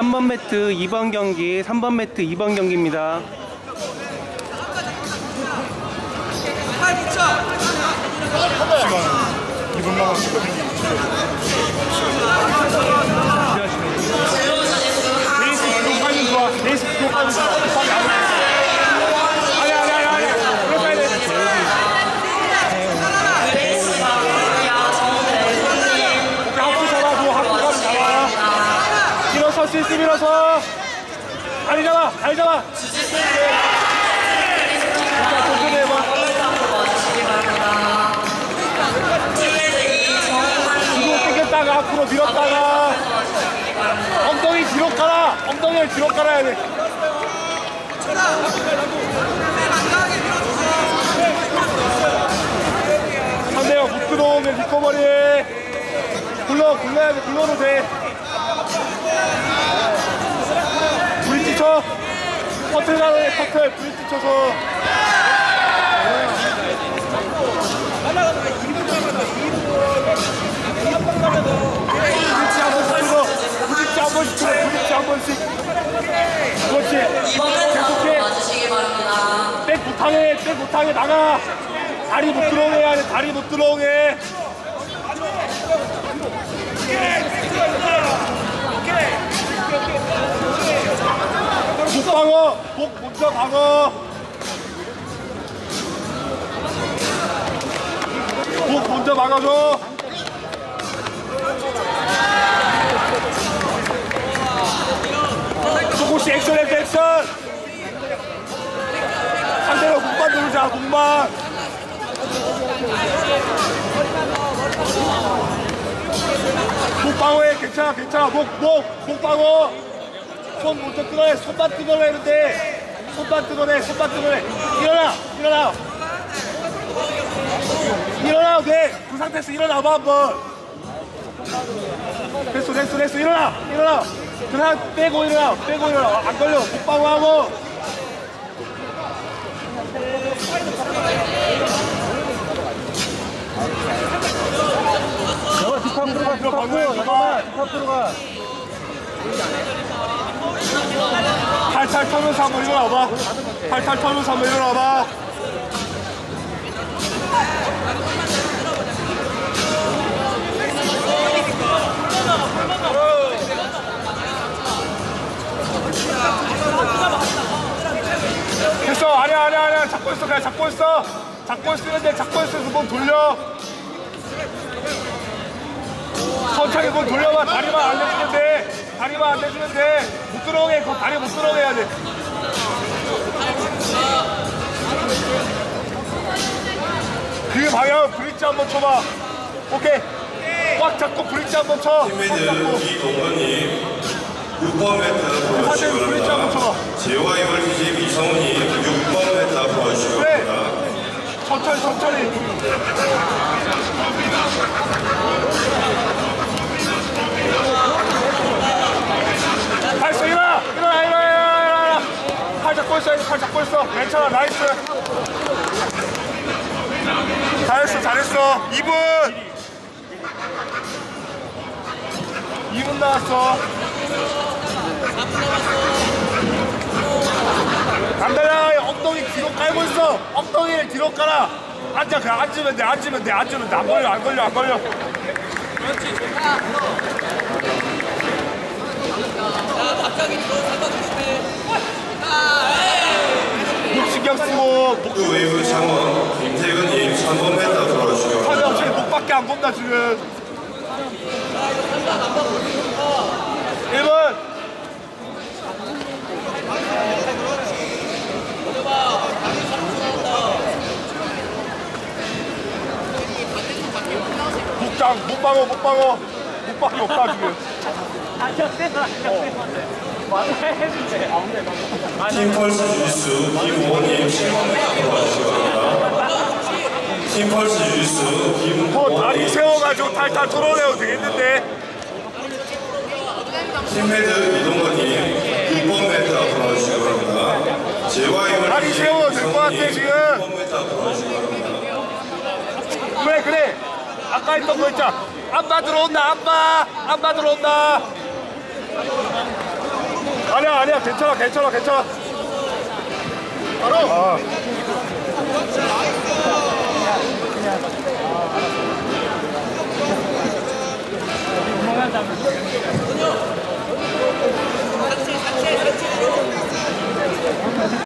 3번 매트 2번 경기, 3번 매트 2번 경기입니다. 시간 2분 남았거든요. 베이스 기록까지 좋아. 베이스 기록까지 좋아. 일어서 실수 일어서. 다리 잡아. 다리 잡아. 뒤로 당겼다가 앞으로 밀었다가 엉덩이 뒤로 깔아 엉덩이를 뒤로 깔아야 돼 상대가 못 들어오면 리커버리 굴러 굴러야 돼 굴러도 돼 가는 애 커틀 브릿지 쳐서 브릿지 한 번씩 들어 브릿지 한 번씩 들어 브릿지 한 번씩 그렇지 계속해. 백 못하게 백 못하게 나가 다리 못 들어오게 해야 돼 다리 못 들어오게 목 먼저 방어 목 먼저 막아줘. 조금씩 액션 액션 상대로 목만 누르자 목만. 목 방어해. 괜찮아 괜찮아. 목목 목 방어 손 먼저 뜯어내 손만 뜯어내는데 손만 뜯어내 손만 뜯어내 일어나 일어나. 일어나 돼 그 상태에서 일어나봐 한번. 됐어 됐어 됐어. 일어나 일어나. 그냥 빼고 일어나 빼고 일어나. 안 걸려. 목 방어하고. 너가 뒷판 들어가, 뒷판 들어. 잠깐만, 뒷판 들어가. 탈탈 털면서 한번 일어나봐. 탈탈 털면서 한번 일어나 봐. 됐어. 아니야, 아니야, 아니야. 잡고 있어. 그냥 잡고 있어. 잡고 있으는데 잡고 있어서 몸 돌려. 천천히 몸 돌려봐. 다리만 안 내주면 돼. 다리만 안 내주면 돼. 못 들어오게. 그 다리 못 들어오게 해야 돼. 그 방향 브릿지 한번 쳐봐. 오케이. 꽉 잡고 브릿지 한번 쳐. 잡고. 이동건님 6번 매트 사진 보여주시기 브릿지 한번. 쳐봐. 제와 이월티집 이성훈님 6번 매트 보여주시기 그래. 바랍니다. 천천히 천천히. 발서 일어나 일어나 일어나 일어나 일어나 팔 잡고 있어 팔 잡고 있어 괜찮아 nice. 잘했어 잘했어. 2분. 2분 나왔어. 간다야 엉덩이 뒤로 깔고 있어. 엉덩이를 뒤로 깔아. 앉아 그냥 앉으면 돼 앉으면 돼 앉으면 돼안 걸려 안 걸려 안 걸려. 목 그 웨이브 창원 김태근님 3번 매트 보여주시기 턱이 바랍니다. 없이 목밖에 안 본다 지금. 1번 목장 못 박어 못 박어. 목밖에 없다 지금 팀펄스 주짓수 김호원님 7번 매트 보여주시기 바랍니다. 팀펄스 주짓수 뭐 다리 김호원님 세워가지고 탈탈 털어내도 되겠는데 팀메드 이동건님 6번 매트 보여주시기 바랍니다. 제와 이월티집 다리 세워도 될것 같아, 지금. 6번 매트 보여주시기 바랍니다. 그래 그래 아까 했던 거 있잖아 안바 들어온다 안바 안바 들어온다 아니야. 괜찮아 괜찮아 괜찮아. 바로